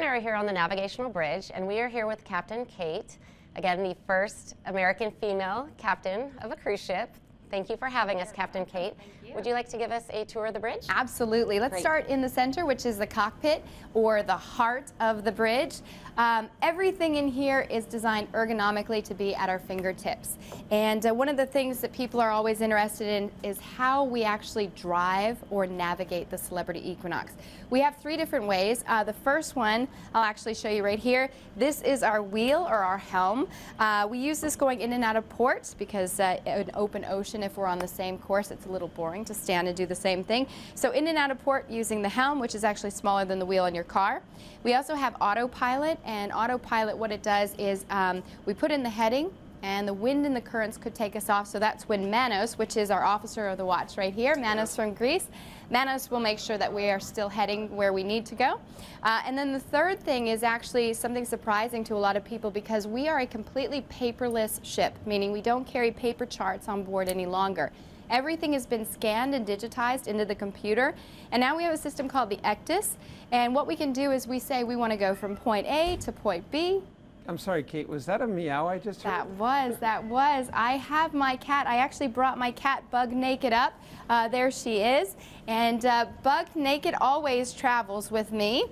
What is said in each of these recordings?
and I are here on the Navigational Bridge, and we are here with Captain Kate, again, the first American female captain of a cruise ship. Thank you for having us, Captain Kate. Would you like to give us a tour of the bridge? Absolutely. Let's Great. start in the center, which is the cockpit or the heart of the bridge. Um, everything in here is designed ergonomically to be at our fingertips. And uh, one of the things that people are always interested in is how we actually drive or navigate the Celebrity Equinox. We have three different ways. Uh, the first one, I'll actually show you right here. This is our wheel or our helm. Uh, we use this going in and out of ports because uh, an open ocean, if we're on the same course, it's a little boring to stand and do the same thing. So in and out of port using the helm, which is actually smaller than the wheel in your car. We also have autopilot, and autopilot, what it does is um, we put in the heading, and the wind and the currents could take us off. So that's when Manos, which is our officer of the watch right here, Manos from Greece, Manos will make sure that we are still heading where we need to go. Uh, and then the third thing is actually something surprising to a lot of people because we are a completely paperless ship, meaning we don't carry paper charts on board any longer. Everything has been scanned and digitized into the computer. And now we have a system called the ECDIS. And what we can do is we say we want to go from point A to point B. I'm sorry, Kate, was that a meow I just heard? That was, that was. I have my cat. I actually brought my cat Bug Naked up. Uh, there she is. And uh, Bug Naked always travels with me.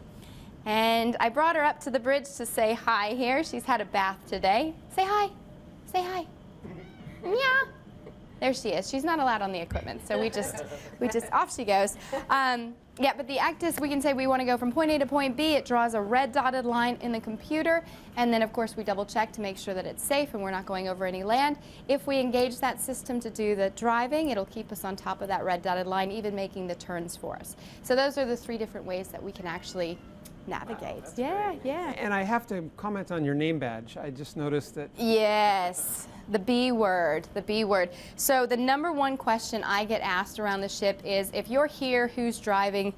And I brought her up to the bridge to say hi here. She's had a bath today. Say hi. Say hi. Meow. There she is. She's not allowed on the equipment, so we just, we just, off she goes. Um, yeah, but the ECDIS, we can say we want to go from point A to point B. It draws a red dotted line in the computer, and then of course we double check to make sure that it's safe and we're not going over any land. If we engage that system to do the driving, it'll keep us on top of that red dotted line, even making the turns for us. So those are the three different ways that we can actually navigate. Wow, yeah, great. yeah. And I have to comment on your name badge. I just noticed that. Yes, the B word, the B word. So the number one question I get asked around the ship is, if you're here, who's driving?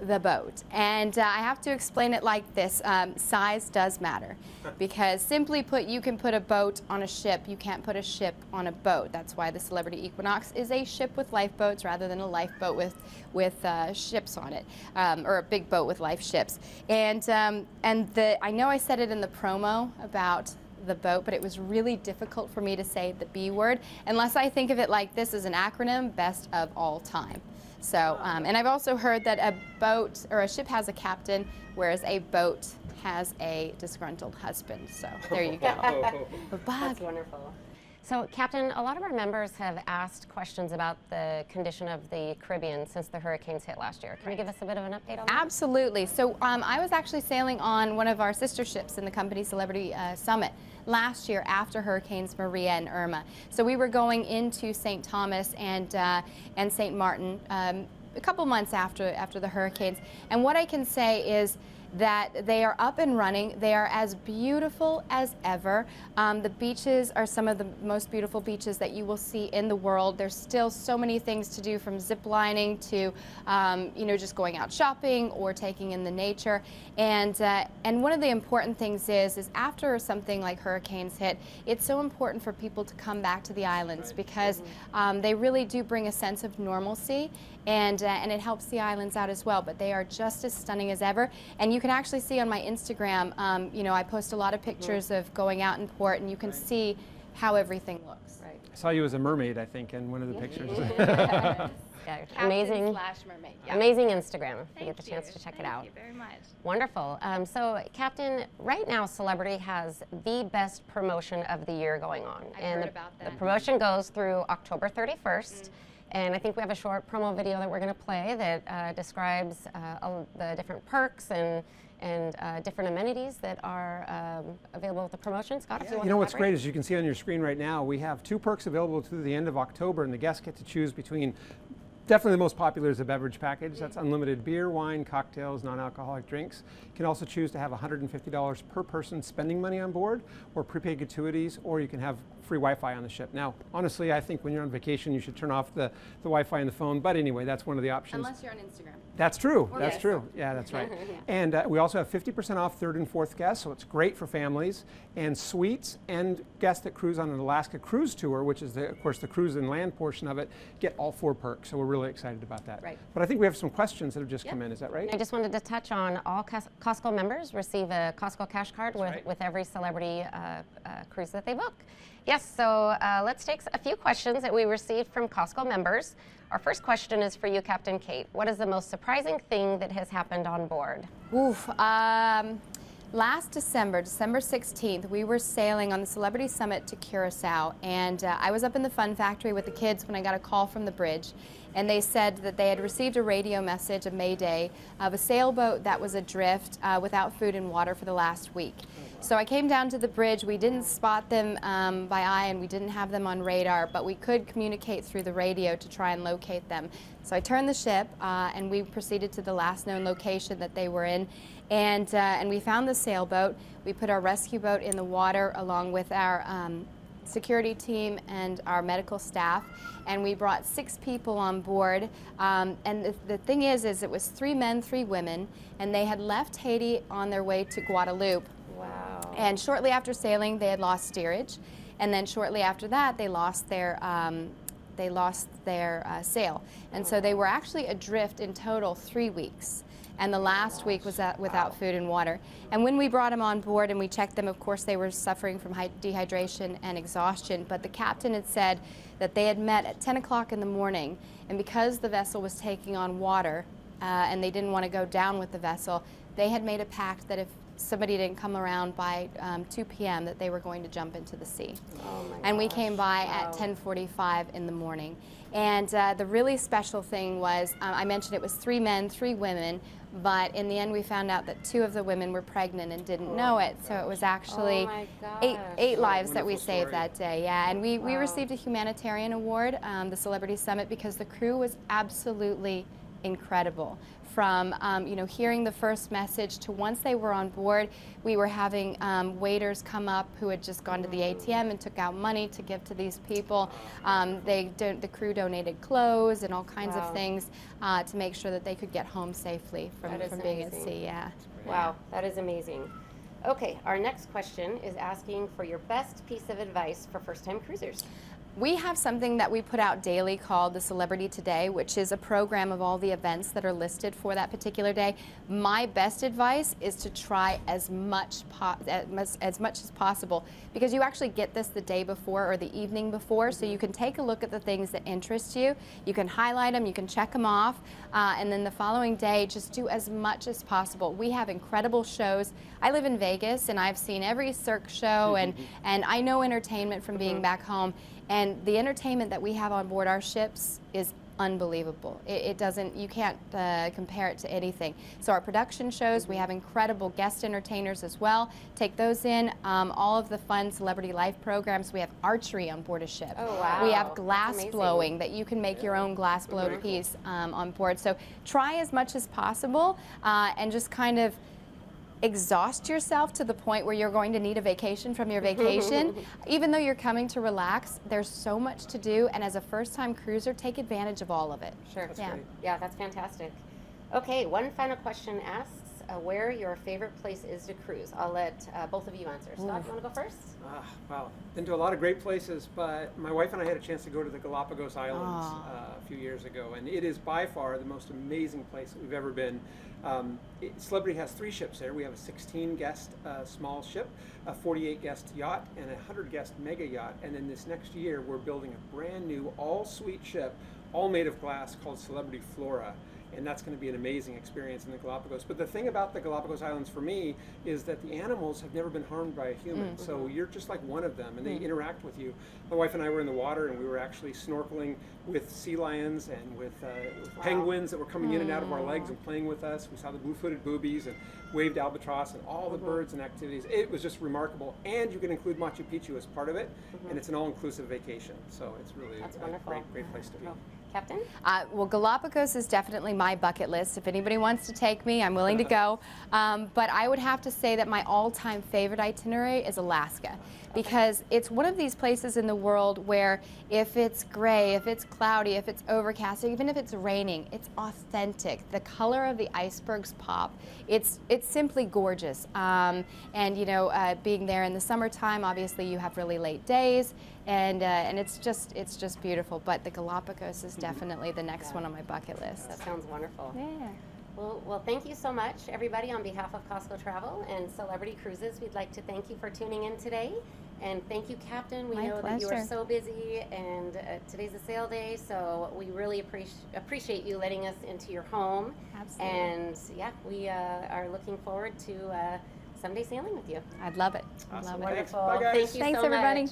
The boat. And uh, I have to explain it like this. Um, size does matter because simply put, you can put a boat on a ship. You can't put a ship on a boat. That's why the Celebrity Equinox is a ship with lifeboats rather than a lifeboat with, with uh, ships on it um, or a big boat with life ships. And, um, and the, I know I said it in the promo about the boat, but it was really difficult for me to say the B word unless I think of it like this as an acronym, best of all time. So, um, and I've also heard that a boat or a ship has a captain, whereas a boat has a disgruntled husband. So there you go. That's wonderful. So, Captain, a lot of our members have asked questions about the condition of the Caribbean since the hurricanes hit last year. Can you give us a bit of an update on that? Absolutely. So, um, I was actually sailing on one of our sister ships in the company Celebrity uh, Summit last year after Hurricanes Maria and Irma. So, we were going into St. Thomas and, uh, and St. Martin um, a couple months after, after the hurricanes. And what I can say is, that they are up and running. They are as beautiful as ever. Um, the beaches are some of the most beautiful beaches that you will see in the world. There's still so many things to do from zip lining to, um, you know, just going out shopping or taking in the nature. And, uh, and one of the important things is, is after something like hurricanes hit, it's so important for people to come back to the islands because mm-hmm. um, they really do bring a sense of normalcy and, uh, and it helps the islands out as well. But they are just as stunning as ever. And you can actually see on my Instagram, um, you know, I post a lot of pictures of going out in port, and you can right. see how everything looks. Right. I saw you as a mermaid, I think, in one of the pictures. yeah, amazing, mermaid. Yeah. amazing Instagram. If you get the chance you. to check Thank it out. Thank you very much. Wonderful. Um, so, Captain, right now, Celebrity has the best promotion of the year going on, I and heard the, about that. the promotion goes through October 31st. Mm -hmm. And I think we have a short promo video that we're going to play that uh, describes uh, the different perks and and uh, different amenities that are um, available with the promotion. Scott, yeah, you, you know what's great is you can see on your screen right now, we have two perks available through the end of October, and the guests get to choose between Definitely the most popular is the beverage package. That's unlimited beer, wine, cocktails, non-alcoholic drinks. You can also choose to have $150 per person spending money on board or prepaid gratuities, or you can have free Wi-Fi on the ship. Now, honestly, I think when you're on vacation, you should turn off the, the Wi-Fi on the phone. But anyway, that's one of the options. Unless you're on Instagram. That's true. Or that's yes. true. Yeah, that's right. yeah. And uh, we also have 50% off third and fourth guests, so it's great for families. And suites and guests that cruise on an Alaska cruise tour, which is, the, of course, the cruise and land portion of it, get all four perks. So we're really excited about that. Right. But I think we have some questions that have just Yep. come in. Is that right? I just wanted to touch on all Costco members receive a Costco cash card with, right. with every celebrity uh, uh, cruise that they book. Yes, so uh, let's take a few questions that we received from Costco members. Our first question is for you, Captain Kate. What is the most surprising thing that has happened on board? Oof. Um, last December, December 16th, we were sailing on the Celebrity Summit to Curacao, and uh, I was up in the Fun Factory with the kids when I got a call from the bridge, and they said that they had received a radio message, a Mayday, of a sailboat that was adrift uh, without food and water for the last week. So I came down to the bridge. We didn't spot them um, by eye and we didn't have them on radar, but we could communicate through the radio to try and locate them. So I turned the ship uh, and we proceeded to the last known location that they were in. And, uh, and we found the sailboat. We put our rescue boat in the water along with our um, security team and our medical staff and we brought six people on board um, and the, the thing is is it was three men three women and they had left haiti on their way to Guadeloupe. Wow. and shortly after sailing, they had lost steerage, and then shortly after that, they lost their um, they lost their uh, sail, and so they were actually adrift in total three weeks. And the last week was without food and water. And when we brought them on board and we checked them, of course, they were suffering from dehydration and exhaustion. But the captain had said that they had met at 10 o'clock in the morning, and because the vessel was taking on water, uh, and they didn't want to go down with the vessel, they had made a pact that if somebody didn't come around by um, 2 p.m., that they were going to jump into the sea. Oh my and we came by Wow. at 10:45 in the morning. And uh, the really special thing was, um, I mentioned it was three men, three women, but in the end we found out that two of the women were pregnant and didn't know it. So it was actually Oh my eight, lives that we saved story. that day. Yeah, and we, we received a humanitarian award, um, the Celebrity Summit, because the crew was absolutely incredible. From um, you know hearing the first message to once they were on board, we were having um, waiters come up who had just gone to the ATM and took out money to give to these people. Um, they the crew donated clothes and all kinds Wow. of things uh, to make sure that they could get home safely from, from being at sea. Yeah. Wow, that is amazing. Okay, our next question is asking for your best piece of advice for first time cruisers. We have something that we put out daily called the Celebrity Today, which is a program of all the events that are listed for that particular day. My best advice is to try as much as much- as much as possible because you actually get this the day before or the evening before, so you can take a look at the things that interest you. You can highlight them, you can check them off, uh, and then the following day, just do as much as possible. We have incredible shows. I live in Vegas, and I've seen every Cirque show, and and I know entertainment from being back home. And the entertainment that we have on board our ships is unbelievable. It, it doesn't, you can't uh, compare it to anything. So our production shows, we have incredible guest entertainers as well. Take those in. Um, all of the fun celebrity life programs. We have archery on board a ship. Oh, wow. We have glass blowing that you can make your own glass blow piece um, on board. So try as much as possible uh, and just kind of exhaust yourself to the point where you're going to need a vacation from your vacation. Even though you're coming to relax, there's so much to do. And as a first time cruiser, take advantage of all of it. Sure. yeah. great. Yeah, that's fantastic. Okay, one final question asks uh, where your favorite place is to cruise. I'll let uh, both of you answer. Scott, you want to go first? Ah, wow. Been to a lot of great places, but my wife and I had a chance to go to the Galapagos Islands uh, a few years ago, and it is by far the most amazing place that we've ever been. Um, it, Celebrity has three ships there. We have a 16 guest uh, small ship, a 48 guest yacht, and a 100 guest mega yacht. And then this next year, we're building a brand new all suite ship, all made of glass, called Celebrity Flora and that's going to be an amazing experience in the Galapagos. But the thing about the Galapagos Islands for me is that the animals have never been harmed by a human, mm. so you're just like one of them, and they mm. interact with you. My wife and I were in the water, and we were actually snorkeling with sea lions and with, uh, with penguins that were coming in and out of our legs and mm. playing with us. We saw the blue-footed boobies and waved albatross and all the mm-hmm. birds and activities. It was just remarkable, and you can include Machu Picchu as part of it, and mm-hmm. it's an all-inclusive vacation. So it's really That's a wonderful. great, great place to be. Oh, Captain? Uh, well, Galapagos is definitely my bucket list. If anybody wants to take me, I'm willing to go. Um, but I would have to say that my all-time favorite itinerary is Alaska. because it's one of these places in the world where if it's gray, if it's cloudy, if it's overcast, even if it's raining, it's authentic. The color of the icebergs pop. It's it's simply gorgeous. Um, and you know, uh, being there in the summertime, obviously you have really late days, and uh, and it's just it's just beautiful. But the Galapagos is definitely the next one on my bucket list. That sounds wonderful. Yeah. Well, well, thank you so much, everybody. On behalf of Costco Travel and Celebrity Cruises, we'd like to thank you for tuning in today. And thank you, Captain. We My know that you are so busy, and uh, today's a sale day, so we really appreci- appreciate you letting us into your home. Absolutely. And yeah, we uh, are looking forward to uh, someday sailing with you. I'd love it. I'd Awesome. love it. Thanks. Wonderful. Bye, guys. Thank you Thanks, so everybody. much.